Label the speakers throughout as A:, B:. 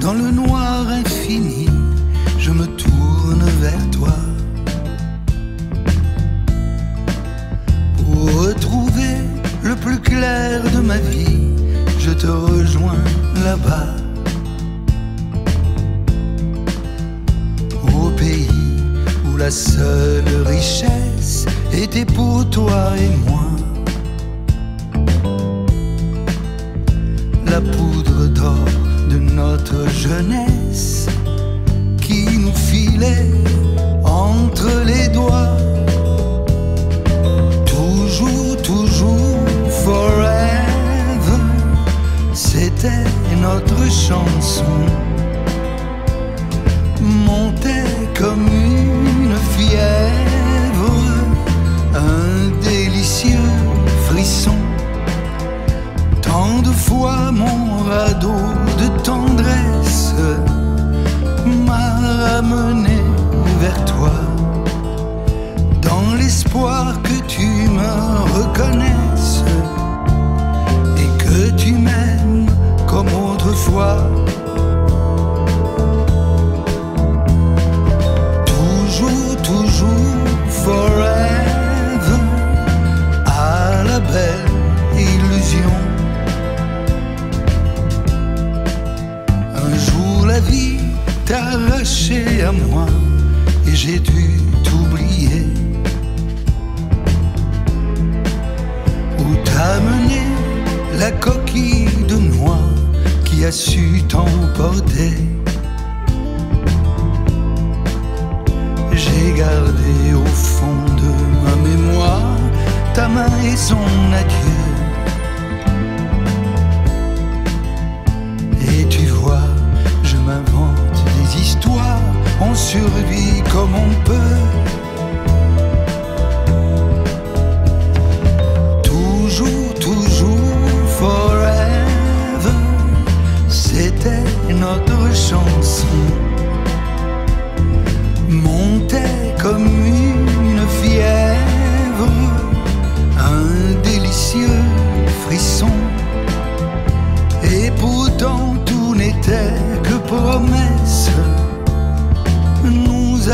A: dans le noir infini, je me tourne vers toi. Pour retrouver le plus clair de ma vie, je te rejoins là-bas. Au pays où la seule richesse était pour toi et moi. la poudre d'or jeunesse qui nous filait entre les doigts. Toujours, toujours, forever, c'était notre chanson. Montait comme une fièvre, un délicieux frisson. Tant de fois mon radeau m'a ramené moi et j'ai dû t'oublier. Où t'a mené la coquille de noix qui a su t'emporter. J'ai gardé au fond de ma mémoire ta main et son adieu. Comme on peut.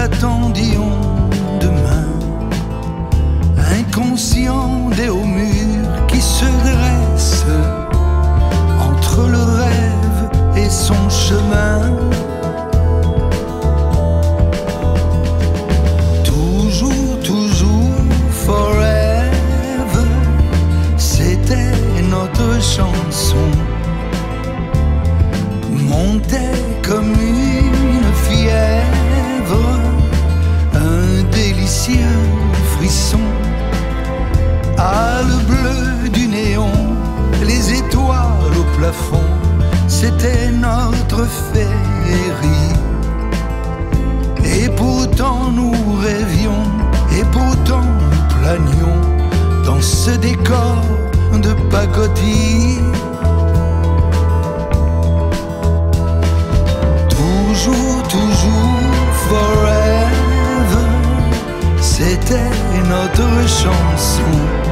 A: Attendions demain, inconscient des hauts murs qui se dressent entre le rêve et son chemin. Toujours, toujours, forever, c'était notre chanson montait comme une c'était notre féerie. Et pourtant nous rêvions, et pourtant nous planions dans ce décor de pacotille. Toujours, toujours, forever, c'était notre chanson.